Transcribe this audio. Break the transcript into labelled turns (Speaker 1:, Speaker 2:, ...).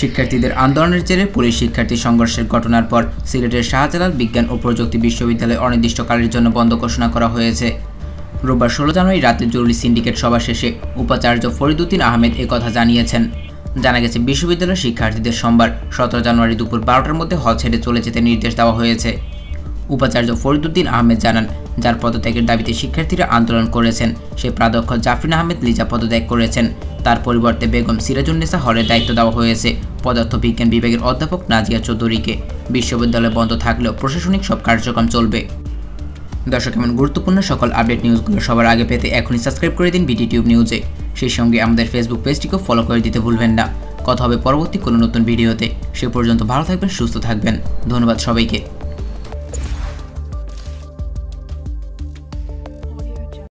Speaker 1: শিক্ষার্থীদের আন্দোলনের জেরে পুলিশ শিক্ষার্থী সংঘর্ষের ঘটনার পর সিলেটের শাহজালাল বিজ্ঞান ও প্রযুক্তি বিশ্ববিদ্যালয় অনির্দিষ্টকালের জন্য বন্ধ ঘোষণা করা হয়েছে। রোববার ষোলো জানুয়ারি রাতে জরুরি সিন্ডিকেট সভা শেষে উপাচার্য ফরিদুদ্দিন আহমেদ কথা জানিয়েছেন। জানা গেছে, বিশ্ববিদ্যালয়ের শিক্ষার্থীদের সোমবার সতেরো জানুয়ারি দুপুর বারোটার মধ্যে হল ছেড়ে চলে যেতে নির্দেশ দেওয়া হয়েছে। উপাচার্য ফরিদুদ্দিন আহমেদ জানান, যার পদত্যাগের দাবিতে শিক্ষার্থীরা আন্দোলন করেছেন। সে প্রাধ্যক্ষ জাফরিন আহমেদ লিজা পদত্যাগ করেছেন। তার পরিবর্তে বেগম সিরাজুন্নেসা হলের দায়িত্ব দেওয়া হয়েছে। পদার্থ বিজ্ঞান বিভাগের অধ্যাপক নাজিয়া চৌধুরীকে। বিশ্ববিদ্যালয় বন্ধ থাকলেও প্রশাসনিক সব কার্যক্রম চলবে। দর্শক, এমন গুরুত্বপূর্ণ সকল আপডেট নিউজগুলো সবার আগে পেতে এখনই সাবস্ক্রাইব করে দিন বিটি টিউব নিউজে। সেই সঙ্গে আমাদের ফেসবুক পেজটিকেও ফলো করে দিতে ভুলবেন না। কথা হবে পরবর্তী কোনো নতুন ভিডিওতে। সে পর্যন্ত ভালো থাকবেন, সুস্থ থাকবেন। ধন্যবাদ সবাইকে।